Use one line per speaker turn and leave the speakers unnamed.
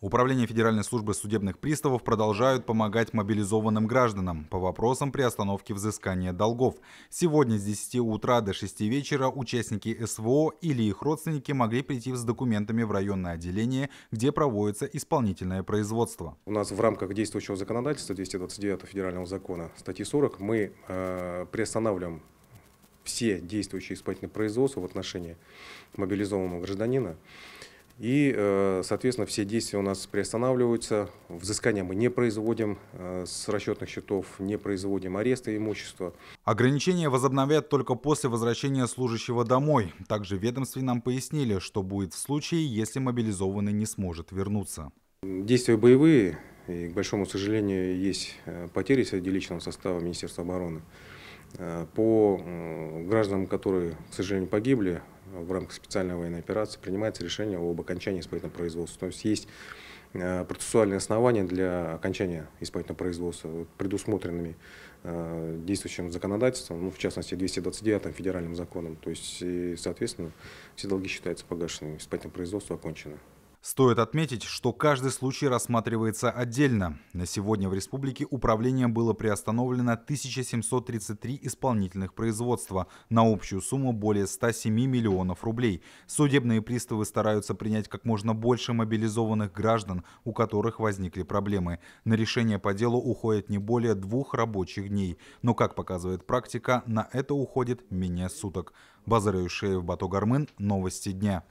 Управление Федеральной службы судебных приставов продолжают помогать мобилизованным гражданам по вопросам приостановки взыскания долгов. Сегодня с 10 утра до 6 вечера участники СВО или их родственники могли прийти с документами в районное отделение, где проводится исполнительное производство.
У нас в рамках действующего законодательства 229 федерального закона статьи 40 мы э, приостанавливаем все действующие исполнительные производства в отношении мобилизованного гражданина. И, э, соответственно, все действия у нас приостанавливаются. Взыскания мы не производим э, с расчетных счетов, не производим ареста имущества.
Ограничения возобновят только после возвращения служащего домой. Также ведомстве нам пояснили, что будет в случае, если мобилизованный не сможет вернуться.
Действия боевые, и, к большому сожалению, есть э, потери среди личного состава Министерства обороны. По гражданам, которые, к сожалению, погибли, в рамках специальной военной операции принимается решение об окончании исполнительного производства. То есть есть э, процессуальные основания для окончания исполнительного производства, предусмотренными э, действующим законодательством, ну, в частности 229 федеральным законом. То есть, соответственно, все долги считаются погашенными, исполнительное производство окончено.
Стоит отметить, что каждый случай рассматривается отдельно. На сегодня в республике управлением было приостановлено 1733 исполнительных производства на общую сумму более 107 миллионов рублей. Судебные приставы стараются принять как можно больше мобилизованных граждан, у которых возникли проблемы. На решение по делу уходит не более двух рабочих дней. Но, как показывает практика, на это уходит менее суток. Базарю Шеев, Бату Гармын. Новости дня.